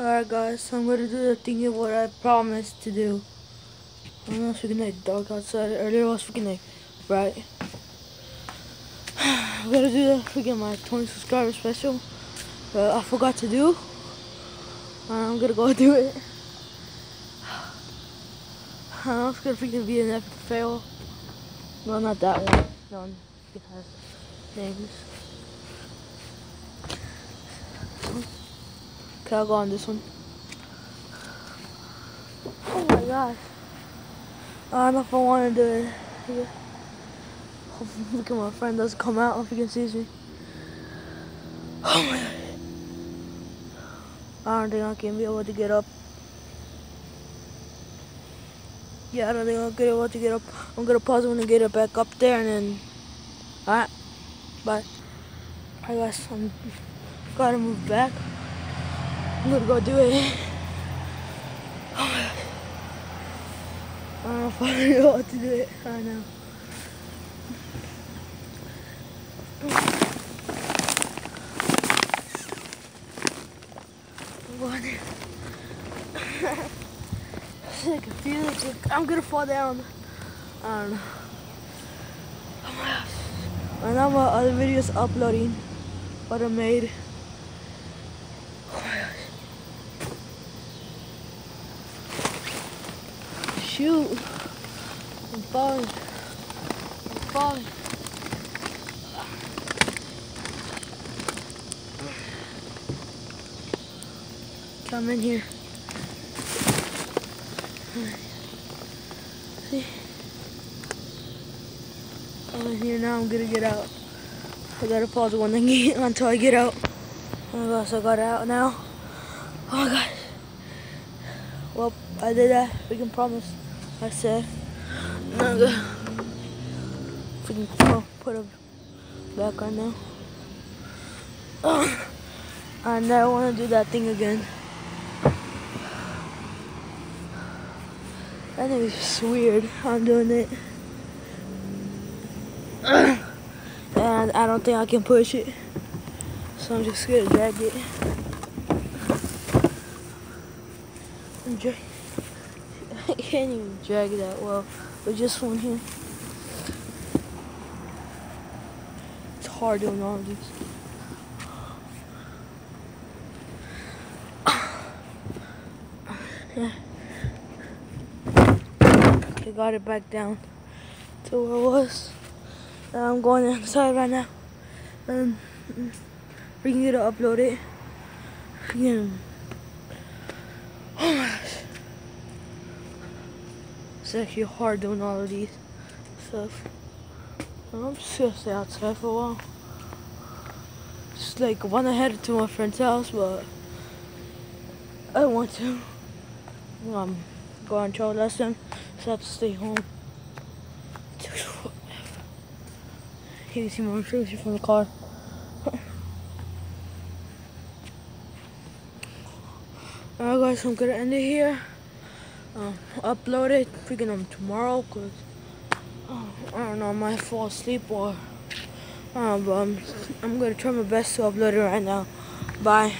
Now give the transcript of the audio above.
Alright guys, so I'm gonna do the thing of what I promised to do. I know it's freaking like dark outside. Earlier was freaking like bright. I'm gonna do the freaking my 20 subscriber special. But I forgot to do. And I'm gonna go do it. I don't know if it's gonna freaking be an epic fail. No, not that one. No has names. Okay, I'll go on this one. Oh my gosh. I don't know if I want to do it. Yeah. Look at my friend doesn't come out if he can see me. Oh my god. I don't think I can be able to get up. Yeah, I don't think I'll get able to get up. I'm gonna pause when I get it back up there and then. Alright. Bye. I guess I'm gotta move back. I'm gonna go do it. Oh. I don't know I know what to do it right now. What? so confused. Like, I'm gonna fall down. I don't know. Oh my gosh. And now my other videos uploading what I made. Oh my gosh. Shoot. I'm falling. I'm falling. Come in here. See? I'm in here now. I'm gonna get out. I gotta pause one thing until I get out. Oh my gosh, I got out now. Oh my gosh. Well, I did that. We can promise. I said. Gonna freaking oh, put it back on now. Oh. I never want to do that thing again. I think it's just weird. I'm doing it. And I don't think I can push it. So I'm just gonna drag it. Drag. I can't even drag it that well with just one hand. It's hard doing all these. Yeah. I got it back down to where it was. I'm going inside right now. And we can get to upload it. Again. Oh my. It's actually hard doing all of these stuff. I'm just gonna stay outside for a while. Just like want to head to my friend's house, but I don't want to. I'm going to lesson, so I have to stay home. You see more sushi from the car. Alright guys, I'm gonna end it here. Um, upload it freaking um tomorrow cause uh, I don't know, I might fall asleep or uh, but um, I'm gonna try my best to upload it right now. Bye.